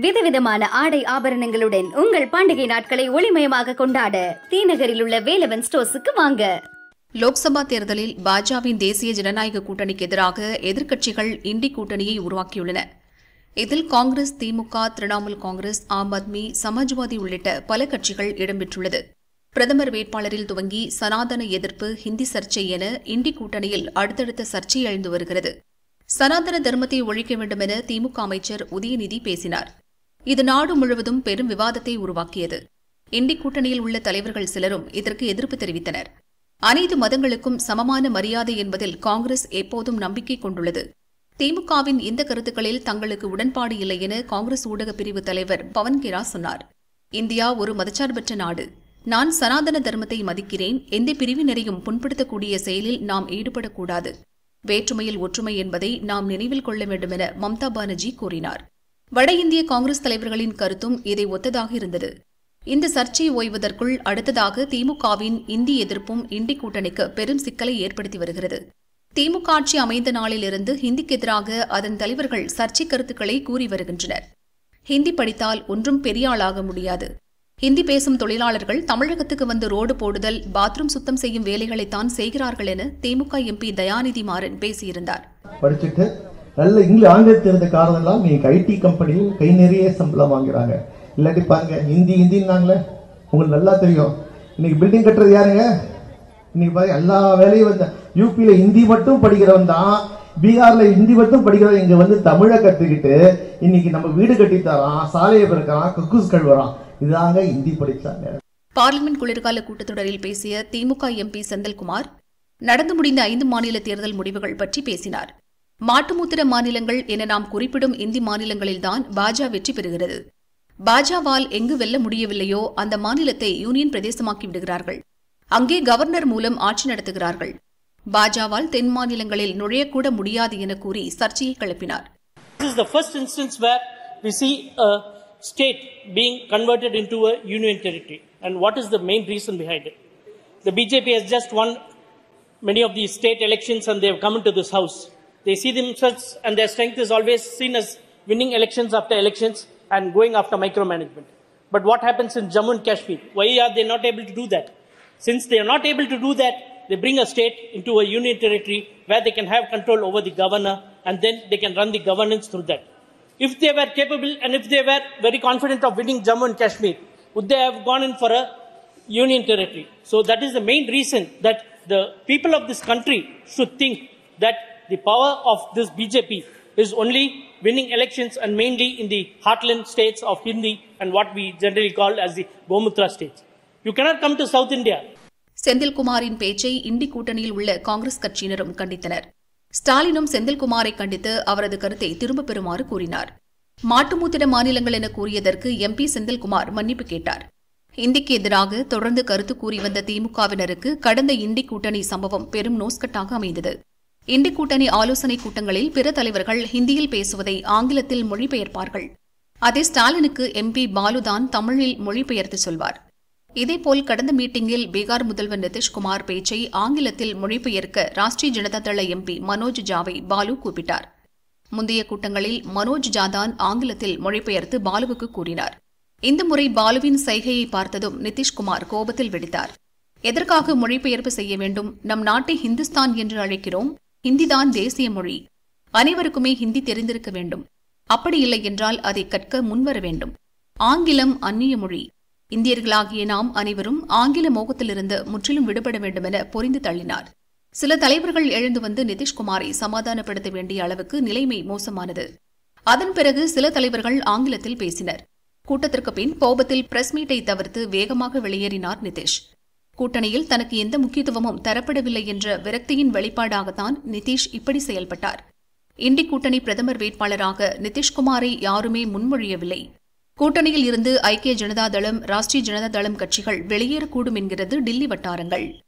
விதவிதமான ஆடை ஆபரணங்களுடன் உங்கள் பண்டிகை நாட்களை ஒளிமயமாக கொண்டாட தீநகரில் உள்ள வேலவன் ஸ்டோர்ஸுக்கு வாங்க. லோக்சபா தேர்தலில் பாஜகவின் தேசிய ஜனநாயக கூட்டணிக்கு எதிராக எதிர்க்கட்சிகள் இண்டி கூட்டணியை உருவாக்கியுள்ளன. இதில் காங்கிரஸ் திமுக திரிணாமுல் காங்கிரஸ் ஆம் ஆத்மி சமாஜ்வாதி உள்ளிட்ட பல கட்சிகள் இடம்பெற்றுள்ளது. பிரதமர் வேட்பாளரில் துவங்கி சனாதன எதிர்ப்பு ஹிந்தி சர்ச்சை என இண்டி கூட்டணியில் அடுத்தடுத்த சர்ச்சை எழுந்து வருகிறது. சனாதன தர்மத்தை ஒழிக்க வேண்டுமென திமுக அமைச்சர் உதயநிதி பேசினார். இது நாடு முழுவதும் பெரும் விவாதத்தை உருவாக்கியது. இண்டி கூட்டணியில் உள்ள தலைவர்கள் சிலரும் இதற்கு எதிர்ப்பு தெரிவித்தனர். அனைத்து மதங்களுக்கும் சமமான மரியாதை என்பதில் காங்கிரஸ் எப்போதும் நம்பிக்கை கொண்டுள்ளது. திமுகவின் இந்த கருத்துக்களில் தங்களுக்கு உடன்பாடு இல்லை என காங்கிரஸ் ஊடகப் பிரிவு தலைவர் பவன்கிரா சொன்னார். இந்தியா ஒரு மதச்சார்பற்ற நாடு. நான் சனாதன தர்மத்தை மதிக்கிறேன். எந்த பிரிவினரையும் புண்படுத்தக்கூடிய செயலில் நாம் ஈடுபடக்கூடாது. வேற்றுமையில் ஒற்றுமை என்பதை நாம் நினைவில் கொள்ள வேண்டுமென மம்தா பானர்ஜி கூறினார். வட இந்திய காங்கிரஸ் தலைவர்களின் கருத்தும் இதை ஒத்ததாக இருந்தது. இந்த சர்ச்சை ஓய்வதற்குள் அடுத்ததாக திமுகவின் இந்தி எதிர்ப்பும் இண்டி கூட்டணிக்கு பெரும் சிக்கலை ஏற்படுத்தி வருகிறது. திமுக ஆட்சி அமைந்த நாளிலிருந்து ஹிந்திக்கு எதிராக அதன் தலைவர்கள் சர்ச்சை கருத்துக்களை கூறி வருகின்றனர். ஹிந்தி படித்தால் ஒன்றும் பெரிய ஆளாக முடியாது. ஹிந்தி பேசும் தொழிலாளர்கள் தமிழகத்துக்கு வந்து ரோடு போடுதல் பாத்ரூம் சுத்தம் செய்யும் வேலைகளைத்தான் செய்கிறார்கள் என திமுக எம்பி தயாநிதி மாறன் பேசியிருந்தார். படிச்சுட்டு நல்ல இங்கிலீஷ் ஆங்கிலம் காரணம் காரணம்லாம் நீங்க ஐடி கம்பெனியில் கை நிறைய சம்பளம் வாங்குறாங்க. இல்லாட்டி பாருங்க ஹிந்தி ஹிந்தின்னாங்களே உங்களுக்கு நல்லா தெரியும். இன்னைக்கு பில்டிங் கட்டுறது யாருங்க? இன்னைக்கு பாருங்க எல்லா வேலையும் வந்து யூபியில ஹிந்தி மட்டும் படிக்கிறவன் தான். பீகார்ல ஹிந்தி மட்டும் படிக்கிறவன் இங்க வந்து தமிழை கத்துக்கிட்டு இன்னைக்கு நம்ம வீடு கட்டி தரான் சாலையை பிறக்கிறான் கக்கூஸ் கழுவுறான் இதாங்க ஹிந்தி படிச்சாங்க. பார்லிமெண்ட் குளிர்கால கூட்டத்தொடரில் பேசிய திமுக எம்பி செந்தில்குமார் நடந்து முடிந்த ஐந்து மாநில தேர்தல் முடிவுகள் பற்றி பேசினார். மாட்டுமூத்திர மாநிலங்கள் என நாம் குறிப்பிடும் இந்தி மாநிலங்களில்தான் பாஜக வெற்றி பெறுகிறது பாஜகவால் எங்கு வெல்ல முடியவில்லையோ அந்த மாநிலத்தை யூனியன் பிரதேசமாக்கி விடுகிறார்கள் அங்கே கவர்னர் மூலம் ஆட்சி நடத்துகிறார்கள் பாஜகவால் தென் மாநிலங்களில் நுழையக்கூட முடியாது என கூறி சர்ச்சையை கிளப்பினார் This is the first instance where we see a state being converted into a union territory. And what is the main reason behind it? The BJP has just won many of these state elections and they have come into this house. They see themselves and their strength is always seen as winning elections after elections and going after micromanagement. But what happens in Jammu and Kashmir? Why are they not able to do that? Since they are not able to do that, they bring a state into a union territory where they can have control over the governor and then they can run the governance through that. If they were capable and if they were very confident of winning Jammu and Kashmir, would they have gone in for a union territory? So that is the main reason that the people of this country should think that the power of this BJP is only winning elections and mainly in the heartland states of Hindi and what we generally call as the Gomutra states. You cannot come to South India. செந்தில்குமாரின் பேச்சை indie கூட்டணியில் உள்ள காங்கிரஸ் கட்சியினரும் கண்டித்தனர். ஸ்டாலினும் செந்தில்குமாரை கண்டித்து அவரது கருத்தை திரும்பப் பெறுமாறு கூறினார். மாட்டுமூத்திர மாநிலங்கள் என கூறியதற்கு எம்பி செந்தில்குமார் மன்னிப்பு கேட்டார். இந்திக்கு எதிராக தொடர்ந்து கருத்து கூறி வந்த திமுகவினருக்கு கடந்த இண்டி கூட்டணி சம்பவம் பெரும் நோஸ்கட்டாக அமைந்தது. இந்தி கூட்டணி ஆலோசனைக் கூட்டங்களில் பிற தலைவர்கள் ஹிந்தியில் பேசுவதை ஆங்கிலத்தில் மொழிபெயர்ப்பார்கள். அதே ஸ்டாலினுக்கு எம்பி பாலுதான் தமிழில் மொழிபெயர்த்து சொல்வார். இதேபோல் கடந்த மீட்டிங்கில் பீகார் முதல்வர் நிதிஷ்குமார் பேச்சை ஆங்கிலத்தில் மொழிபெயர்க்க ராஷ்டிரிய ஜனதா தள எம்பி மனோஜ் ஜாவை பாலு கூப்பிட்டார். முந்தைய கூட்டங்களில் மனோஜ் ஜாதான் ஆங்கிலத்தில் மொழிபெயர்த்து பாலுவுக்கு கூறினார். இந்த முறை பாலுவின் சைகையை பார்த்ததும் நிதிஷ்குமார் கோபத்தில் வெடித்தார். எதற்காக மொழிபெயர்ப்பு செய்ய வேண்டும்? நம் நாட்டை ஹிந்துஸ்தான் என்று அழைக்கிறோம். ஹிந்திதான் தேசிய மொழி. அனைவருக்குமே ஹிந்தி தெரிந்திருக்க வேண்டும். அப்படி இல்லை என்றால் அதை கற்க முன்வர வேண்டும். ஆங்கிலம் அந்நிய மொழி. இந்தியர்களாகிய நாம் அனைவரும் ஆங்கில மோகத்திலிருந்து முற்றிலும் விடுபட வேண்டுமென பொறிந்து தள்ளினார். சில தலைவர்கள் எழுந்து வந்து நிதிஷ்குமாரை சமாதானப்படுத்த வேண்டிய அளவுக்கு நிலைமை மோசமானது. அதன் பிறகு சில தலைவர்கள் ஆங்கிலத்தில் பேசினர். கூட்டத்திற்கு பின் கோபத்தில் பிரஸ் மீட்டை தவிர்த்து வேகமாக வெளியேறினார் நிதிஷ். கூட்டணியில் தனக்கு எந்த முக்கியத்துவமும் தரப்படவில்லை என்ற விரக்தியின் வெளிப்பாடாகத்தான் நிதிஷ் இப்படி செயல்பட்டார். இண்டி கூட்டணி பிரதமர் வேட்பாளராக நிதிஷ்குமாரை யாருமே முன்மொழியவில்லை. கூட்டணியில் இருந்து ஐக்கிய ஜனதா தளம் ராஷ்டிரிய ஜனதா தளம் கட்சிகள் வெளியேறக்கூடும் என்கிறது டில்லி வட்டாரங்கள்.